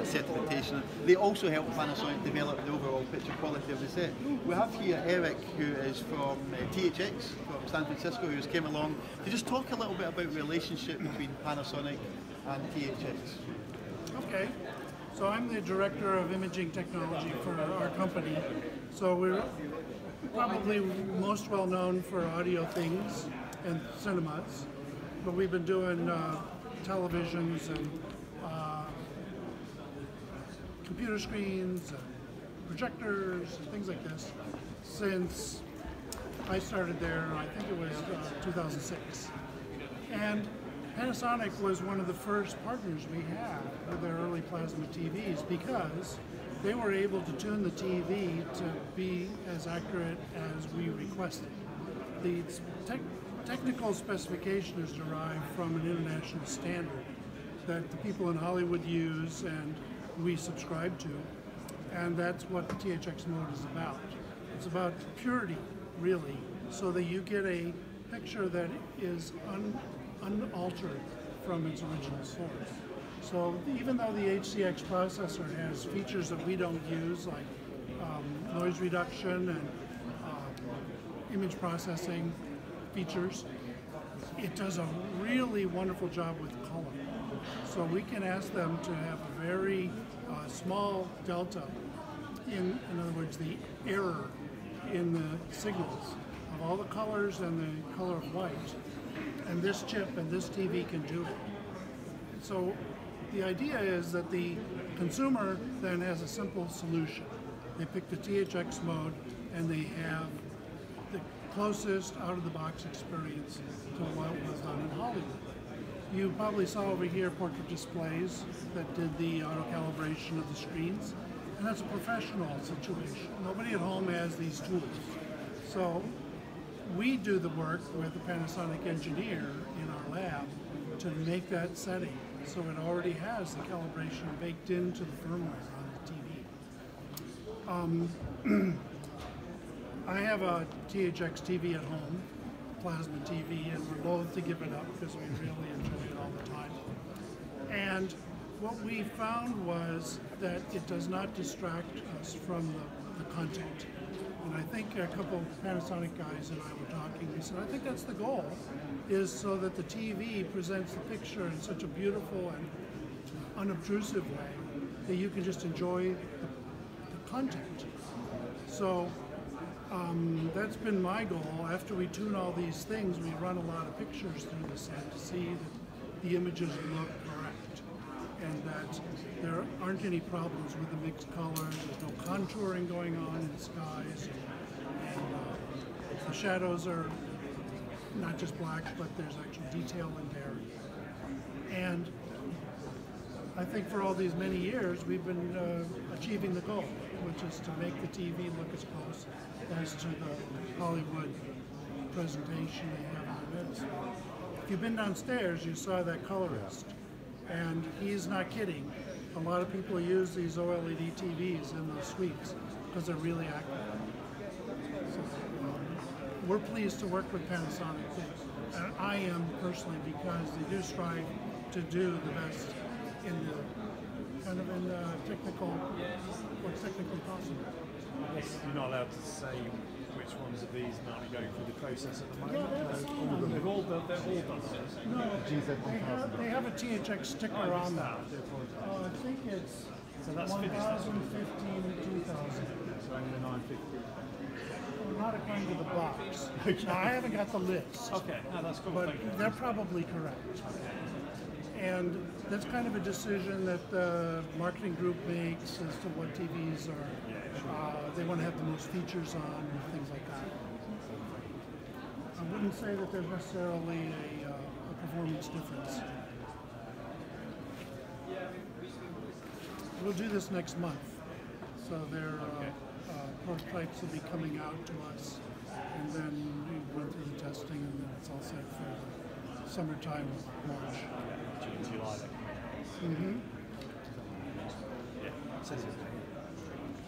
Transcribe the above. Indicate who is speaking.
Speaker 1: that certification. They also help Panasonic develop the overall picture quality of the set. We have here Eric, who is from uh, THX, from San Francisco, who's came along to just talk a little bit about the relationship between Panasonic and THX.
Speaker 2: Okay. So I'm the director of imaging technology for our company. So we're probably most well known for audio things and cinemas, but we've been doing uh, televisions and computer screens and projectors and things like this since I started there, I think it was uh, 2006. And Panasonic was one of the first partners we had with their early plasma TVs because they were able to tune the TV to be as accurate as we requested. The te technical specification is derived from an international standard that the people in Hollywood use and we subscribe to, and that's what THX mode is about. It's about purity, really, so that you get a picture that is un unaltered from its original source. So even though the HCX processor has features that we don't use, like um, noise reduction and uh, image processing features, it does a really wonderful job with color. So we can ask them to have a very small delta in, in other words, the error in the signals of all the colors and the color of white and this chip and this TV can do it. So the idea is that the consumer then has a simple solution. They pick the THX mode and they have the closest out-of-the-box experience to what was done in Hollywood. You probably saw over here portrait displays that did the auto calibration of the screens, and that's a professional situation. Nobody at home has these tools. So we do the work with the Panasonic engineer in our lab to make that setting so it already has the calibration baked into the firmware on the TV. Um, I have a THX TV at home, plasma TV, and we're loath to give it up because we really enjoy it all the time. And what we found was that it does not distract us from the, the content. And I think a couple of Panasonic guys and I were talking. We said, I think that's the goal, is so that the TV presents the picture in such a beautiful and unobtrusive way that you can just enjoy the, the content. So um, that's been my goal. After we tune all these things, we run a lot of pictures through the set to see that the images look correct and that there aren't any problems with the mixed colors. There's no contouring going on in the skies. And uh, the shadows are not just black, but there's actual detail in there. And I think for all these many years, we've been uh, achieving the goal, which is to make the TV look as close as to the Hollywood presentation they have on it. If you've been downstairs, you saw that colorist. And he's not kidding. A lot of people use these OLED TVs in the suites because they're really accurate. So, um, we're pleased to work with Panasonic, and I am personally because they do strive to do the best in the kind of in the technical, what's technically possible.
Speaker 3: You're not allowed to say which ones of these might be going through the process at the moment.
Speaker 2: Yeah,
Speaker 3: all they've all done, they're all done.
Speaker 2: No, they have, they have a THX sticker on that. Uh, I think it's
Speaker 3: So that's
Speaker 2: 1015 and 2000.
Speaker 3: So only the 950.
Speaker 2: Well, not according to the box. Now, I haven't got the list.
Speaker 3: Okay, no, that's cool.
Speaker 2: But they're probably correct. And that's kind of a decision that the marketing group makes as to what TVs are. Uh, they want to have the most features on and things like that. I wouldn't say that there's necessarily a, uh, a performance difference. We'll do this next month. So their uh, uh, prototypes will be coming out to us, and then we run through the testing, and then it's all set summertime March.
Speaker 3: June, July.
Speaker 2: Mm-hmm.
Speaker 3: Yeah, it says it.